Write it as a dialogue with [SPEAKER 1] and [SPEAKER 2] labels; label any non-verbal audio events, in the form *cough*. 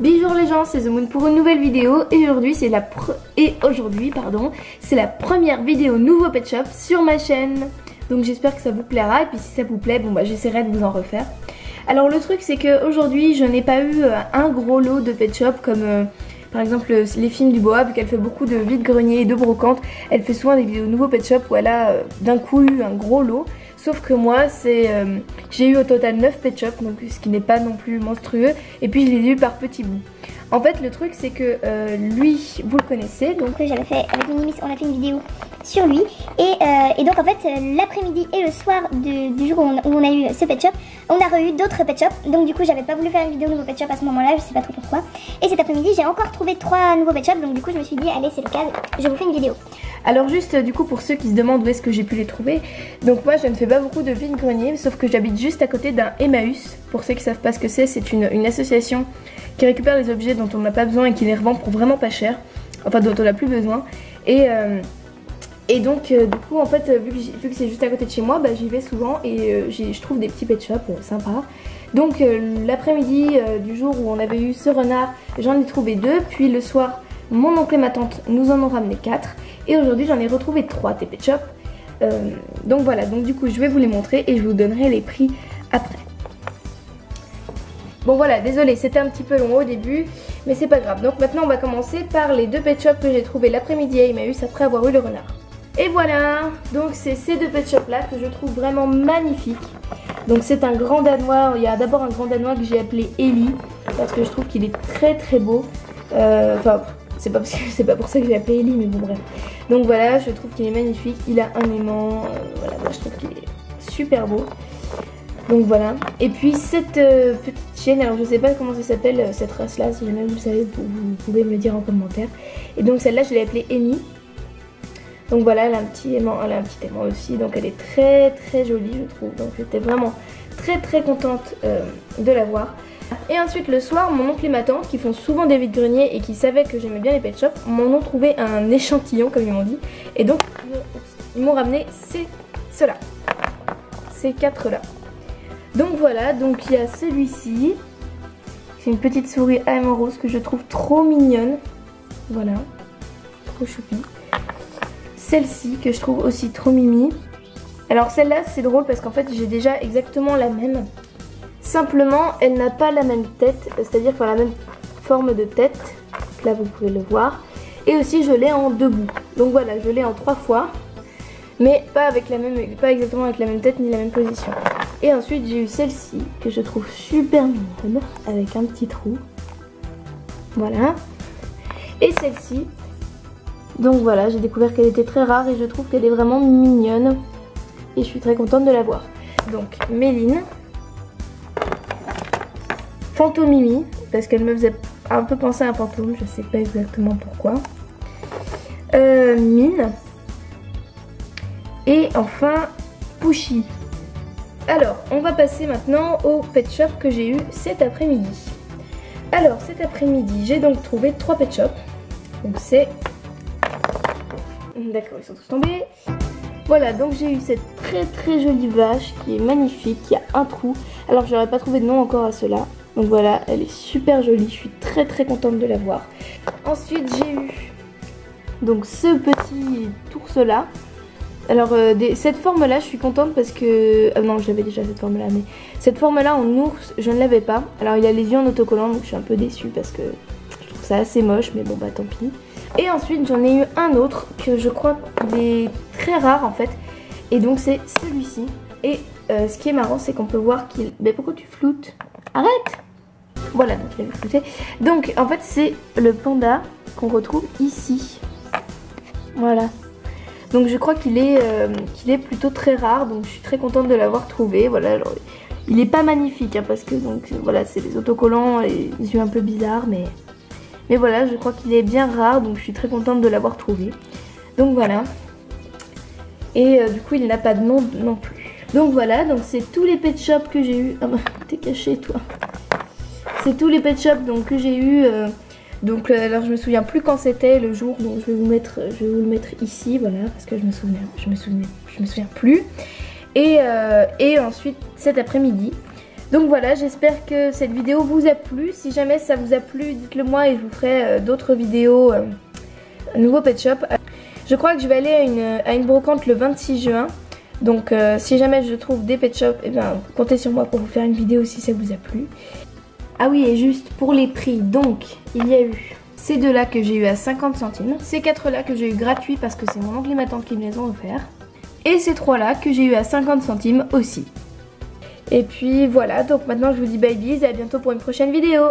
[SPEAKER 1] Bonjour les gens, c'est The Moon pour une nouvelle vidéo et aujourd'hui c'est la et aujourd'hui pardon, c'est la première vidéo nouveau pet shop sur ma chaîne. Donc j'espère que ça vous plaira et puis si ça vous plaît, bon bah j'essaierai de vous en refaire. Alors le truc c'est que aujourd'hui je n'ai pas eu euh, un gros lot de pet shop comme euh, par exemple les films du bois vu qu'elle fait beaucoup de vide grenier et de brocante. Elle fait souvent des vidéos nouveau pet shop où elle a euh, d'un coup eu un gros lot. Sauf que moi, c'est euh, j'ai eu au total 9 pet shops, donc ce qui n'est pas non plus monstrueux. Et puis je les ai eu par petits bouts. En fait, le truc, c'est que euh, lui, vous le connaissez.
[SPEAKER 2] Donc, j'avais fait avec Minimis, on a fait une vidéo sur lui. Et, euh, donc, en fait, l'après-midi et le soir du jour où on, a eu ce pet shop, on a re-eu d'autres pet shops. Donc, du coup, j'avais pas voulu faire une vidéo nouveau pet shop à ce moment-là, je sais pas trop pourquoi. Et cet après-midi, j'ai encore trouvé trois nouveaux pet shops. Donc, du coup, je me suis dit, allez, c'est le cas, je vous fais une vidéo.
[SPEAKER 1] Alors juste du coup pour ceux qui se demandent où est-ce que j'ai pu les trouver, donc moi je ne fais pas beaucoup de vide-grenier, sauf que j'habite juste à côté d'un Emmaüs. Pour ceux qui savent pas ce que c'est, c'est une, association qui récupère les objets dont on n'a pas besoin et qui les revend pour vraiment pas cher, enfin dont on n'a plus besoin. Et, euh, et donc euh, du coup en fait vu que, c'est juste à côté de chez moi, bah, j'y vais souvent et euh, je trouve des petits pet shops sympas. Donc l'après-midi du jour où on avait eu ce renard, j'en ai trouvé deux, puis le soir mon oncle et ma tante nous en ont ramené quatre. Et aujourd'hui j'en ai retrouvé 3 TP Shop. Euh, donc voilà, donc du coup je vais vous les montrer et je vous donnerai les prix après. Bon voilà, désolé, c'était un petit peu long au début, mais c'est pas grave. Donc maintenant on va commencer par les deux pet shops que j'ai trouvé l'après-midi à Emmaüs après avoir eu le renard. Et voilà, donc c'est ces deux pet shops là que je trouve vraiment magnifiques. Donc c'est un grand danois, il y a d'abord un grand danois que j'ai appelé Ellie, parce que je trouve qu'il est très très beau. Euh, enfin, c'est pas, *laughs* pas pour ça que j'ai appelé Ellie, mais bon bref. Donc voilà, je trouve qu'il est magnifique. Il a un aimant. Euh, voilà, moi je trouve qu'il est super beau. Donc voilà. Et puis cette euh, petite chienne, alors je sais pas comment ça s'appelle cette race là, si jamais vous le savez, vous, pouvez me le dire en commentaire. Et donc celle-là, je l'ai appelée Amy. Donc voilà, elle a un petit aimant, elle a un petit aimant aussi, donc elle est très très jolie je trouve. Donc j'étais vraiment très très contente de la voir. Et ensuite le soir, mon oncle et ma tante, qui font souvent des vides greniers et qui savaient que j'aimais bien les pet shops, m'en ont trouvé un échantillon comme ils m'ont dit. Et donc ils m'ont ramené ces, ceux-là. Ces quatre-là. Donc voilà, donc il y a celui-ci. C'est une petite souris à rose que je trouve trop mignonne. Voilà. Trop choupi. Celle-ci que je trouve aussi trop mimi. Alors celle-là c'est drôle parce qu'en fait j'ai déjà exactement la même. Simplement, elle n'a pas la même tête, c'est-à-dire a la même forme de tête. Là, vous pouvez le voir. Et aussi, je l'ai en debout. Donc voilà, je l'ai en trois fois. Mais pas, avec la même, pas exactement avec la même tête ni la même position. Et ensuite, j'ai eu celle-ci, que je trouve super mignonne, avec un petit trou. Voilà. Et celle-ci. Donc voilà, j'ai découvert qu'elle était très rare et je trouve qu'elle est vraiment mignonne. Et je suis très contente de la voir. Donc, Méline. Fantomimi, parce qu'elle me faisait un peu penser à un fantôme, je sais pas exactement pourquoi. Euh, mine. Et enfin, Pushy. Alors, on va passer maintenant au pet shop que j'ai eu cet après-midi. Alors, cet après-midi, j'ai donc trouvé trois pet shops. Donc c'est... D'accord, ils sont tous tombés. Voilà, donc j'ai eu cette très très jolie vache qui est magnifique, qui a un trou. Alors, j'aurais pas trouvé de nom encore à cela. Donc voilà, elle est super jolie, je suis très très contente de la voir. Ensuite j'ai eu donc ce petit ours là. Alors euh, cette forme là je suis contente parce que... Ah non je l'avais déjà cette forme là mais cette forme là en ours je ne l'avais pas. Alors il a les yeux en autocollant donc je suis un peu déçue parce que je trouve ça assez moche mais bon bah tant pis. Et ensuite j'en ai eu un autre que je crois qu'il est très rare en fait. Et donc c'est celui-ci. Et euh, ce qui est marrant c'est qu'on peut voir qu'il... Mais pourquoi tu floutes? Arrête voilà, donc je l'avais Donc en fait c'est le panda qu'on retrouve ici. Voilà. Donc je crois qu'il est, euh, est plutôt très rare, donc je suis très contente de l'avoir trouvé. Voilà, il est pas magnifique hein, parce que donc voilà c'est les autocollants, les yeux un peu bizarres, mais mais voilà je crois qu'il est bien rare, donc je suis très contente de l'avoir trouvé. Donc voilà. Et euh, du coup il n'a pas de nom non plus. Donc voilà, donc c'est tous les pet shops que j'ai eu. Ah bah t'es caché toi. C'est tous les pet shops donc, que j'ai eu. Euh, donc euh, alors je me souviens plus quand c'était le jour, donc je vais vous mettre, je vais le mettre ici, voilà, parce que je me souviens, je me souviens, je me souviens plus. Et, et ensuite cet après-midi, Donc voilà, j'espère que cette vidéo vous a plu. Si jamais ça vous a plu, dites-le moi et je vous ferai euh, d'autres vidéos euh, nouveau Pet Shop. Je crois que je vais aller à une, brocante le 26 juin. Donc euh, si jamais je trouve des Pet Shop, eh bien, comptez sur moi pour vous faire une vidéo si ça vous a plu. Ah oui, et juste pour les prix, donc il y a eu ces deux là que j'ai eu à 50 centimes, ces quatre là que j'ai eu gratuit parce que c'est mon oncle et ma tante qui me les ont offerts, et ces trois là que j'ai eu à 50 centimes aussi. Et puis voilà, donc maintenant je vous dis bye bye et à bientôt pour une prochaine vidéo